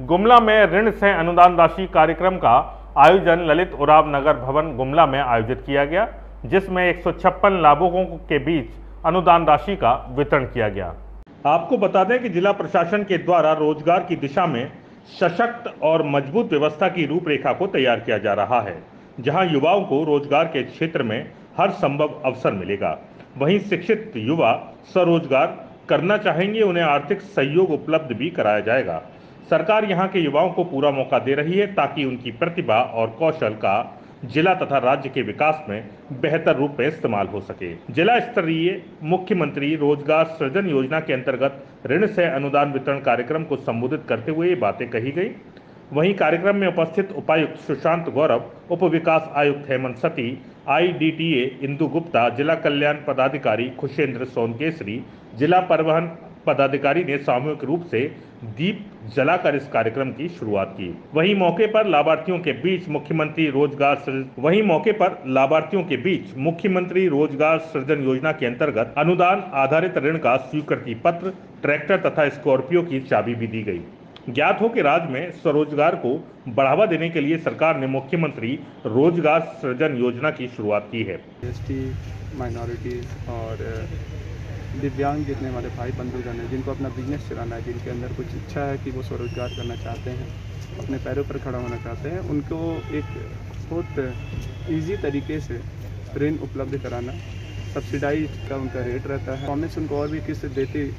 गुमला में ऋण से अनुदान राशि कार्यक्रम का आयोजन ललित उराव नगर भवन गुमला में आयोजित किया गया, जिसमें एक लाभुकों के बीच अनुदान राशि का वितरण किया गया। आपको बता दें कि जिला प्रशासन के द्वारा रोज़गार की दिशा में सशक्त और मज़बूत व्यवस्था की रूपरेखा को तैयार किया जा रहा है, जहाँ युवाओं को रोज़गार के क्षेत्र में हर संभव अवसर मिलेगा। वहीं शिक्षित युवा स्वरोजगार करना चाहेंगे, उन्हें आर्थिक सहयोग उपलब्ध भी कराया जाएगा। सरकार यहाँ के युवाओं को पूरा मौका दे रही है ताकि उनकी प्रतिभा और कौशल का जिला तथा राज्य के विकास में बेहतर रूप में इस्तेमाल हो सके। जिला स्तरीय मुख्यमंत्री रोज़गार सृजन योजना के अंतर्गत ऋण से अनुदान वितरण कार्यक्रम को संबोधित करते हुए ये बातें कही गई। वहीं कार्यक्रम में उपस्थित उपायुक्त सुशांत गौरव, उप विकास आयुक्त हेमंत सती, आईडीटीए इंदु गुप्ता, जिला कल्याण पदाधिकारी खुशेंद्र सोनकेसरी, जिला परिवहन पदाधिकारी ने सामूहिक रूप से दीप जलाकर इस कार्यक्रम की शुरुआत की। वहीं मौके पर लाभार्थियों के बीच मुख्यमंत्री रोज़गार वहीं मौके पर लाभार्थियों के बीच मुख्यमंत्री रोज़गार सृजन योजना के अंतर्गत अनुदान आधारित ऋण का स्वीकृति पत्र, ट्रैक्टर तथा स्कॉर्पियो की चाबी भी दी गई। ज्ञात हो कि राज्य में स्वरोजगार को बढ़ावा देने के लिए सरकार ने मुख्यमंत्री रोज़गार सृजन योजना की शुरुआत की है। माइनॉरिटीज और दिव्यांग जितने हमारे भाई बंधुजन हैं, जिनको अपना बिज़नेस चलाना है, जिनके अंदर कुछ इच्छा है कि वो स्वरोजगार करना चाहते हैं, अपने पैरों पर खड़ा होना चाहते हैं, उनको एक बहुत ईजी तरीके से ऋण उपलब्ध कराना सब्सिडाइज का उनका रेट रहता है। प्रॉमिस उनको और भी किस्त देते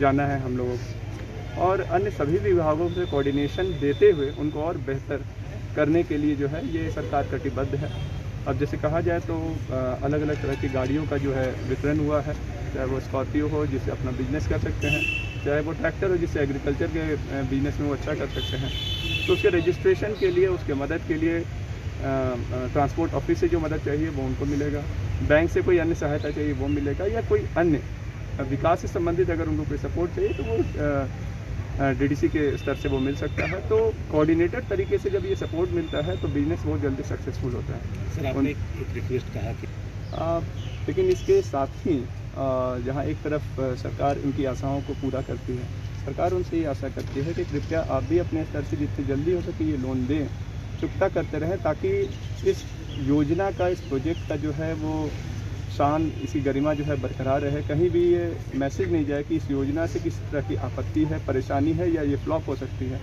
जाना है हम लोगों को। और अन्य सभी विभागों से कोऑर्डिनेशन देते हुए उनको और बेहतर करने के लिए जो है, ये सरकार कटिबद्ध है। अब जैसे कहा जाए तो अलग अलग तरह की गाड़ियों का जो है वितरण हुआ है। चाहे वो स्कॉर्पियो हो जिससे अपना बिज़नेस कर सकते हैं चाहे वो ट्रैक्टर हो जिससे एग्रीकल्चर के बिज़नेस में वो अच्छा कर सकते हैं। तो उसके रजिस्ट्रेशन के लिए उसके मदद के लिए ट्रांसपोर्ट ऑफ़िस से जो मदद चाहिए वो उनको मिलेगा। बैंक से कोई अन्य सहायता चाहिए वो मिलेगा या कोई अन्य। विकास से संबंधित अगर उनको कोई सपोर्ट चाहिए तो वो डीडीसी के स्तर से वो मिल सकता है। तो कोऑर्डिनेटेड तरीके से जब ये सपोर्ट मिलता है तो बिज़नेस बहुत जल्दी सक्सेसफुल होता है। सर आपने एक रिक्वेस्ट कहा कि लेकिन इसके साथ ही जहाँ एक तरफ़ सरकार उनकी आशाओं को पूरा करती है, सरकार उनसे ये आशा करती है कि कृपया आप भी अपने स्तर से जितनी जल्दी हो सके ये लोन दें, चुकता करते रहें, ताकि इस योजना का, इस प्रोजेक्ट का जो है वो शान इसकी गरिमा जो है बरकरार रहे। कहीं भी ये मैसेज नहीं जाए कि इस योजना से किस तरह की आपत्ति है, परेशानी है या ये फ्लॉप हो सकती है।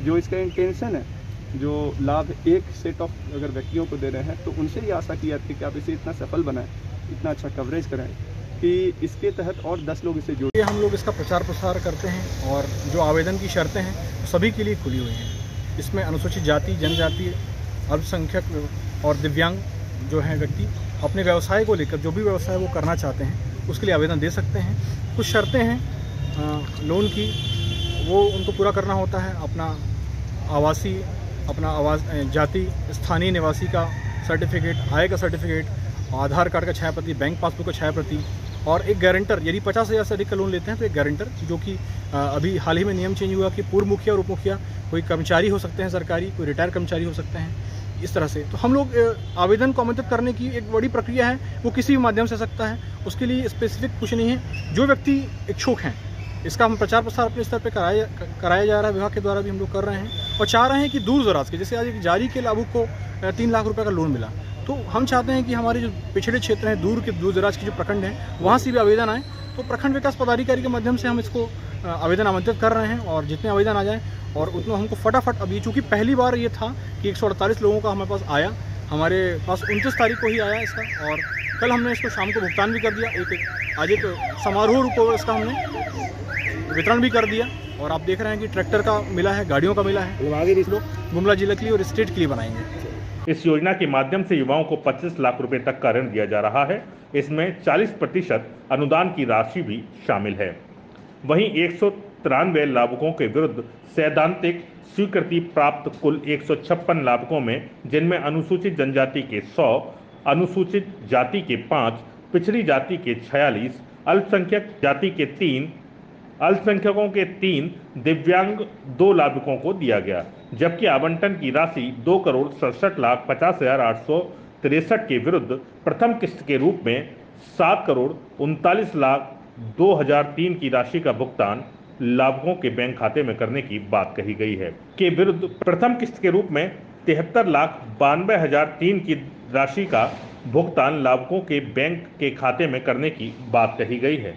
जो इसका इंटेंशन है जो लाभ एक सेट ऑफ़ अगर व्यक्तियों को दे रहे हैं तो उनसे ये आशा की जाती है कि आप इसे इतना सफल बनाएँ, इतना अच्छा कवरेज कराएँ कि इसके तहत और 10 लोग इसे जुड़े। हम लोग इसका प्रचार प्रसार करते हैं और जो आवेदन की शर्तें हैं सभी के लिए खुली हुई हैं। इसमें अनुसूचित जाति, जनजाति, अल्पसंख्यक और दिव्यांग जो हैं व्यक्ति, अपने व्यवसाय को लेकर जो भी व्यवसाय वो करना चाहते हैं, उसके लिए आवेदन दे सकते हैं। कुछ शर्तें हैं लोन की, वो उनको पूरा करना होता है, अपना आवासी अपना आवास जाति, स्थानीय निवासी का सर्टिफिकेट आय का सर्टिफिकेट आधार कार्ड का छाया प्रति बैंक पासबुक का छाया प्रति और एक गारंटर यदि पचास हज़ार से अधिक का लोन लेते हैं तो एक गारंटर जो कि अभी हाल ही में नियम चेंज हुआ कि पूर्व मुखिया और उप मुखिया कोई कर्मचारी हो सकते हैं सरकारी, कोई रिटायर कर्मचारी हो सकते हैं, इस तरह से। तो हम लोग आवेदन को आमंत्रित करने की एक बड़ी प्रक्रिया है, वो किसी भी माध्यम से सकता है, उसके लिए स्पेसिफिक कुछ नहीं है। जो व्यक्ति इच्छुक हैं, इसका हम प्रचार प्रसार अपने स्तर पर कराया कराया जा रहा है, विभाग के द्वारा भी हम लोग कर रहे हैं। और चाह रहे हैं कि दूर दराज के, जैसे आज एक जारी के लाभुक को तीन लाख रुपये का लोन मिला। तो हम चाहते हैं कि हमारे जो पिछड़े क्षेत्र हैं, दूर के, दूर दराज के जो प्रखंड हैं, वहाँ से भी आवेदन आए। तो प्रखंड विकास पदाधिकारी के माध्यम से हम इसको आवेदन आमंत्रित कर रहे हैं और जितने आवेदन आ जाएँ, और उतना हमको फटाफट, अभी चूँकि पहली बार ये था कि एक सौ अड़तालीस लोगों का हमारे पास आया, हमारे पास उनतीस तारीख को ही आया इसका, और कल हमने इसको शाम को भुगतान भी कर दिया। एक आज एक समारोह रूप इसका हमने वितरण भी कर दिया। और आप देख रहे हैं कि ट्रैक्टर का मिला है गाड़ियों का मिला है। लोग गुमला जिला के लिए और स्टेट के लिए बनाएँगे। इस योजना के माध्यम से युवाओं को 25 लाख रुपए तक का ऋण दिया जा रहा है। इसमें 40 प्रतिशत अनुदान की राशि भी शामिल है। वहीं एक लाभुकों के विरुद्ध सैद्धांतिक स्वीकृति प्राप्त कुल एक लाभुकों में जिनमें अनुसूचित जनजाति के 100, अनुसूचित जाति के पाँच पिछड़ी जाति के 46, अल्पसंख्यक जाति के तीन अल्पसंख्यकों के तीन दिव्यांग दो लाभुकों को दिया गया, जबकि आवंटन की राशि दो करोड़ सड़सठ लाख पचास हज़ार आठ सौ तिरसठ के विरुद्ध प्रथम किस्त के रूप में सात करोड़ उनतालीस लाख दो हज़ार तीन की राशि का भुगतान लाभुकों के बैंक खाते में करने की बात कही गई है। के विरुद्ध प्रथम किस्त के रूप में तिहत्तर लाख बानवे हज़ार तीन की राशि का भुगतान लाभुकों के बैंक के खाते में करने की बात कही गई है।